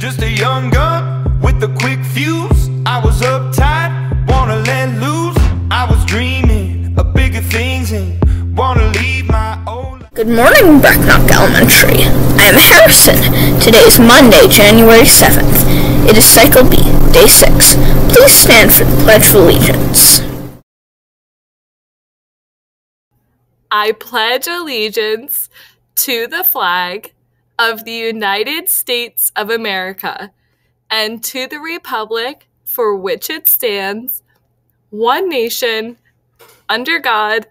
Just a young gun with a quick fuse. I was uptight, wanna let loose. I was dreaming of bigger things and wanna leave my old. Good morning, Brecknock Elementary. I am Harrison. Today is Monday, January 7th. It is Cycle B, Day 6. Please stand for the Pledge of Allegiance. I pledge allegiance to the flag of the United States of America and to the republic for which it stands, one nation, under God,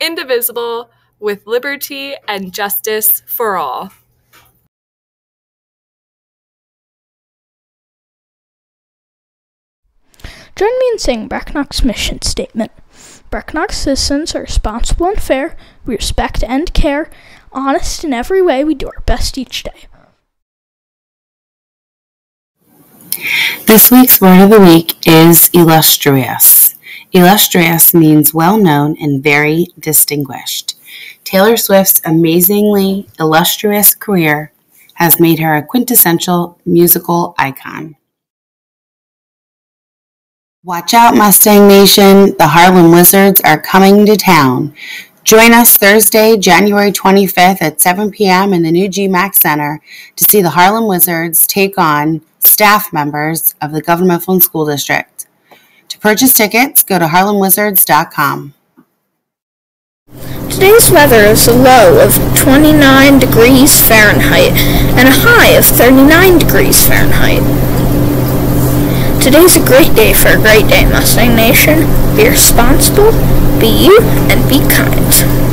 indivisible, with liberty and justice for all. Join me in saying Brecknock's mission statement. Brecknock citizens are responsible and fair. We respect and care. Honest in every way, we do our best each day. This week's word of the week is illustrious. Illustrious means well known and very distinguished. Taylor Swift's amazingly illustrious career has made her a quintessential musical icon. Watch out, Mustang Nation. The Harlem Wizards are coming to town. Join us Thursday, January 25th at 7 p.m. in the new GMAC Center to see the Harlem Wizards take on staff members of the Governor Mifflin School District. To purchase tickets, go to harlemwizards.com. Today's weather is a low of 29 degrees Fahrenheit and a high of 39 degrees Fahrenheit. Today's a great day for a great day, Mustang Nation. Be responsible, be you, and be kind.